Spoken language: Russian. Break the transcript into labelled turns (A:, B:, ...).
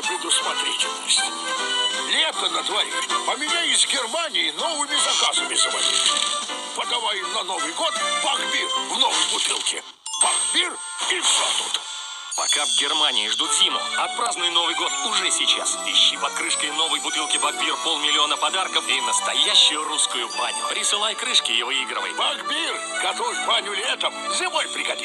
A: предусмотрительность. Лето на дворе, а меня из Германии новыми заказами заводили. Подавай им на Новый год бахбир в новой бутылке. Бахбир и все тут.
B: Пока в Германии ждут зиму, отпразднуй Новый год уже сейчас. Ищи под крышкой новой бутылки Бакбир полмиллиона подарков и настоящую русскую баню. Присылай крышки и выигрывай.
A: Бакбир! готовь баню летом, зимой пригодится.